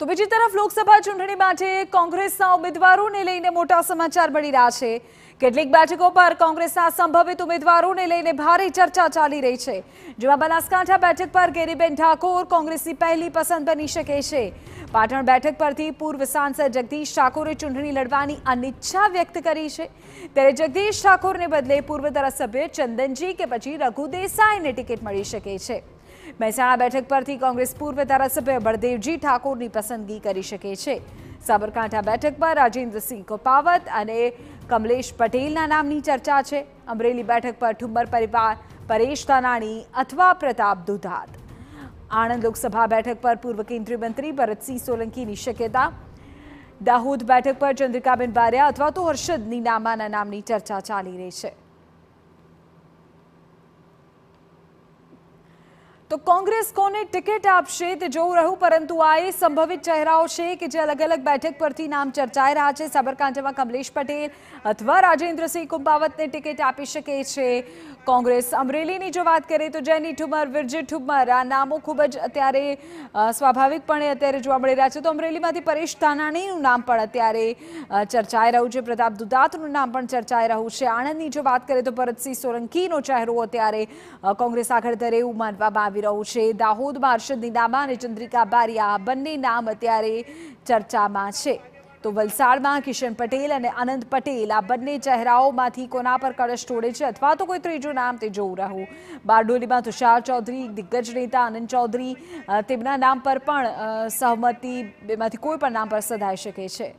તો બીજી તરફ લોકસભા ચૂંટણી માટે કોંગ્રેસના ઉમેદવારોને લઈને મોટા સમાચાર મળી રહ્યા છે. કેટલીક બેઠકો પર કોંગ્રેસના સંભવિત ઉમેદવારોને લઈને ભારે ચર્ચા ચાલી રહી છે. જેમાં બનાસકાંઠા બેઠક પર ગેરીબેન ઠાકોર કોંગ્રેસની પહેલી પસંદ બની શકે છે. પાટણ બેઠક પરથી પૂર્વ સાંસદ જગદીશ ઠાકોરે ચૂંટણી લડવાની અનિચ્છા વ્યક્ત કરી છે. ત્યારે જગદીશ ઠાકોરને બદલે પૂર્વ ધારાસભ્ય ચંદનજી કે પછી રઘુ દેસાઈને ટિકિટ મળી શકે છે. મહેસાણા બેઠક પરથી કોંગ્રેસ પૂર્વ ધારાસભ્ય બળદેવજી ઠાકોરની પસંદગી કરી શકે છે. સાબરકાંઠા બેઠક પર રાજેન્દ્રસિંહ કોપાવત અને કમલેશ પટેલના નામની ચર્ચા છે. અમરેલી બેઠક પર ઠુમ્મર પરિવાર પરેશ તાનાણી અથવા પ્રતાપ દુધાત. આણંદ લોકસભા બેઠક પર પૂર્વ કેન્દ્રીય મંત્રી ભરતસિંહ સોલંકીની શક્યતા. દાહોદ બેઠક પર ચંદ્રિકાબેન બારિયા અથવા તો હર્ષદ નીનામાના નામની ચર્ચા ચાલી રહી છે. તો કોંગ્રેસ કોને ટિકિટ આપશે તે જોવું રહ્યું, પરંતુ આ એ સંભવિત ચહેરાઓ છે કે જે અલગ અલગ બેઠક પરથી નામ ચર્ચાઈ રહ્યા છે. સાબરકાંઠામાં કમલેશ પટેલ અથવા રાજેન્દ્રસિંહ કુંભાવતને ટિકિટ આપી શકે છે. કોંગ્રેસ અમરેલીની જો વાત કરીએ તો જેની ઠુમર, વિરજી ઠુમર, આ નામો ખૂબ જ અત્યારે સ્વાભાવિકપણે અત્યારે જોવા મળી રહ્યા છે. તો અમરેલીમાંથી પરેશ ધાનાણીનું નામ પણ અત્યારે ચર્ચાઈ રહ્યું છે. પ્રતાપ દુદાતનું નામ પણ ચર્ચાઈ રહ્યું છે. આણંદની જો વાત કરીએ તો ભરતસિંહ સોલંકીનો ચહેરો અત્યારે કોંગ્રેસ આગળ ધરે એવું માનવામાં આવી રહ્યું છે. દાહોદમાં હર્ષદ નીનામા અને ચંદ્રિકા બારિયા બંને નામ અત્યારે ચર્ચામાં છે. તો વલસાડમાં કિશન પટેલ અને આનંદ પટેલ આ બંને ચહેરાઓમાંથી કોના પર કળશ તોડે છે અથવા તો કોઈ ત્રીજું નામ તે જોવું રહ્યું? બારડોલીમાં તુષાર ચૌધરી, દિગ્ગજ નેતા આનંદ ચૌધરી તેમના નામ પર પણ સહમતિ બેમાંથી કોઈ પણ નામ પર સધાઈ શકે છે.